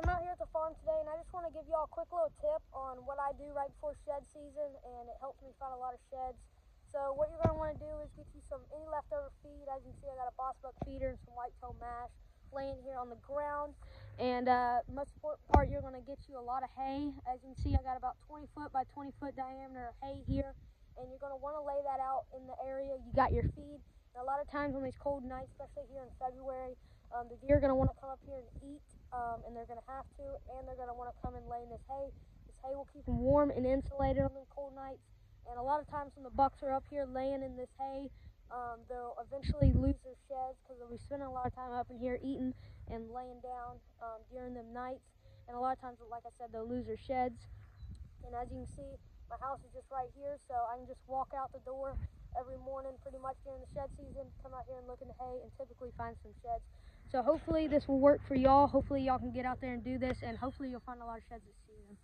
I'm out here at the farm today, and I just want to give y'all a quick little tip on what I do right before shed season, and it helps me find a lot of sheds. So what you're going to want to do is get you some any leftover feed. As you can see, I got a Boss Buck feeder and some whitetail mash laying here on the ground. And uh, most important part, you're going to get you a lot of hay. As you can see, I got about 20 foot by 20 foot diameter of hay here, and you're going to want to lay that out in the area. You got your feed. Lot of times on these cold nights, especially here in February, um, the deer are going to want to come up here and eat um, and they're going to have to, and they're going to want to come and lay in this hay. This hay will keep them warm and insulated on the cold nights. And a lot of times when the bucks are up here laying in this hay, um, they'll eventually lose their sheds because they'll be spending a lot of time up in here eating and laying down um, during them nights. And a lot of times, like I said, they'll lose their sheds. And as you can see, my house is just right here, so I can just walk out the door every morning pretty much during the shed season, come out here and look in the hay and typically find some sheds. So hopefully this will work for y'all. Hopefully y'all can get out there and do this, and hopefully you'll find a lot of sheds this season.